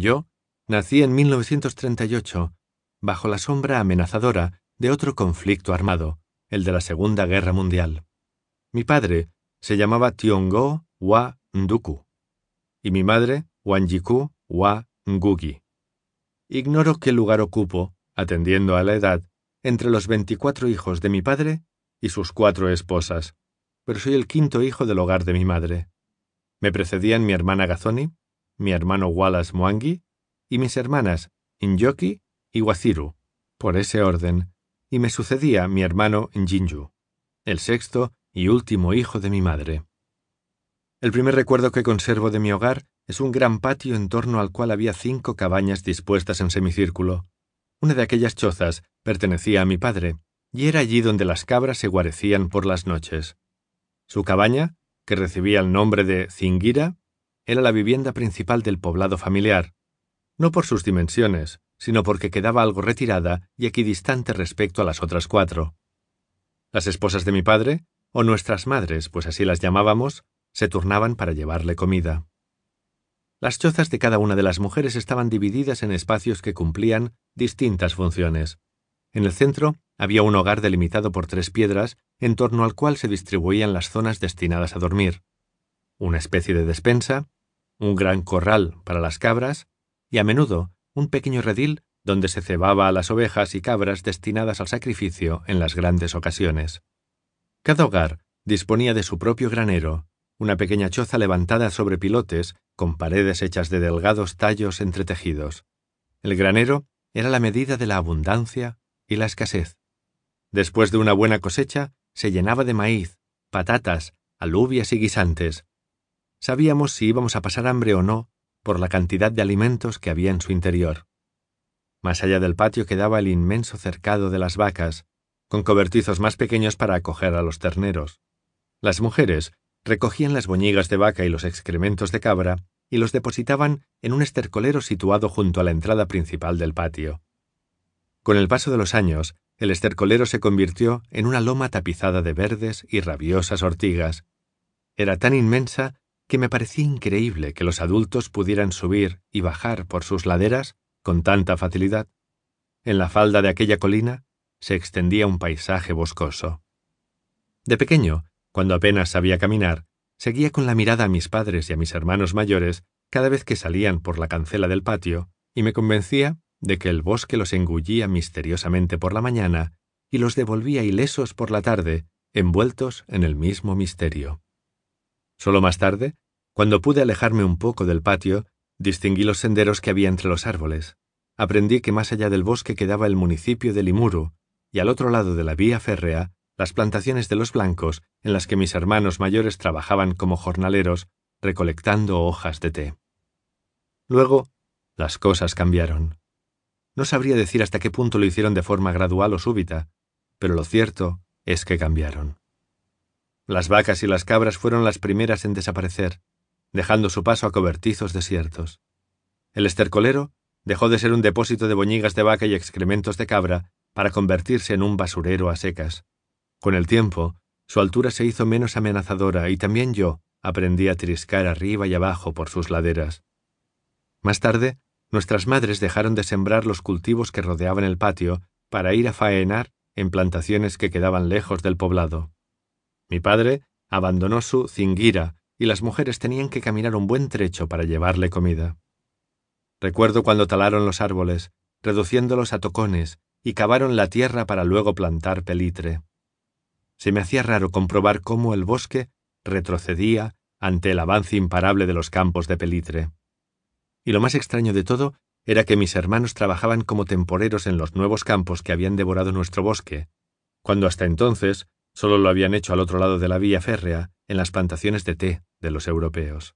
Yo nací en 1938, bajo la sombra amenazadora de otro conflicto armado, el de la Segunda Guerra Mundial. Mi padre se llamaba Tiongo Wa Nduku y mi madre Wanjiku Wa Ngugi. Ignoro qué lugar ocupo, atendiendo a la edad, entre los veinticuatro hijos de mi padre y sus cuatro esposas, pero soy el quinto hijo del hogar de mi madre. Me precedían mi hermana Gazoni, mi hermano Wallace Mwangi y mis hermanas Inyoki y Waziru, por ese orden, y me sucedía mi hermano Njinju, el sexto y último hijo de mi madre. El primer recuerdo que conservo de mi hogar es un gran patio en torno al cual había cinco cabañas dispuestas en semicírculo. Una de aquellas chozas pertenecía a mi padre, y era allí donde las cabras se guarecían por las noches. Su cabaña, que recibía el nombre de Zingira, era la vivienda principal del poblado familiar, no por sus dimensiones, sino porque quedaba algo retirada y equidistante respecto a las otras cuatro. Las esposas de mi padre, o nuestras madres, pues así las llamábamos, se turnaban para llevarle comida. Las chozas de cada una de las mujeres estaban divididas en espacios que cumplían distintas funciones. En el centro había un hogar delimitado por tres piedras en torno al cual se distribuían las zonas destinadas a dormir, una especie de despensa, un gran corral para las cabras y a menudo un pequeño redil donde se cebaba a las ovejas y cabras destinadas al sacrificio en las grandes ocasiones. Cada hogar disponía de su propio granero, una pequeña choza levantada sobre pilotes con paredes hechas de delgados tallos entretejidos. El granero era la medida de la abundancia y la escasez. Después de una buena cosecha, se llenaba de maíz, patatas, alubias y guisantes. Sabíamos si íbamos a pasar hambre o no por la cantidad de alimentos que había en su interior. Más allá del patio quedaba el inmenso cercado de las vacas, con cobertizos más pequeños para acoger a los terneros. Las mujeres recogían las boñigas de vaca y los excrementos de cabra y los depositaban en un estercolero situado junto a la entrada principal del patio. Con el paso de los años, el estercolero se convirtió en una loma tapizada de verdes y rabiosas ortigas. Era tan inmensa que me parecía increíble que los adultos pudieran subir y bajar por sus laderas con tanta facilidad. En la falda de aquella colina se extendía un paisaje boscoso. De pequeño, cuando apenas sabía caminar, seguía con la mirada a mis padres y a mis hermanos mayores cada vez que salían por la cancela del patio, y me convencía de que el bosque los engullía misteriosamente por la mañana y los devolvía ilesos por la tarde, envueltos en el mismo misterio. Solo más tarde, cuando pude alejarme un poco del patio, distinguí los senderos que había entre los árboles. Aprendí que más allá del bosque quedaba el municipio de Limuru, y al otro lado de la vía férrea, las plantaciones de los blancos en las que mis hermanos mayores trabajaban como jornaleros, recolectando hojas de té. Luego, las cosas cambiaron. No sabría decir hasta qué punto lo hicieron de forma gradual o súbita, pero lo cierto es que cambiaron. Las vacas y las cabras fueron las primeras en desaparecer, dejando su paso a cobertizos desiertos. El estercolero dejó de ser un depósito de boñigas de vaca y excrementos de cabra para convertirse en un basurero a secas. Con el tiempo, su altura se hizo menos amenazadora y también yo aprendí a triscar arriba y abajo por sus laderas. Más tarde, nuestras madres dejaron de sembrar los cultivos que rodeaban el patio para ir a faenar en plantaciones que quedaban lejos del poblado. Mi padre abandonó su zinguira y las mujeres tenían que caminar un buen trecho para llevarle comida. Recuerdo cuando talaron los árboles, reduciéndolos a tocones, y cavaron la tierra para luego plantar pelitre. Se me hacía raro comprobar cómo el bosque retrocedía ante el avance imparable de los campos de pelitre. Y lo más extraño de todo era que mis hermanos trabajaban como temporeros en los nuevos campos que habían devorado nuestro bosque, cuando hasta entonces Solo lo habían hecho al otro lado de la vía férrea, en las plantaciones de té de los europeos.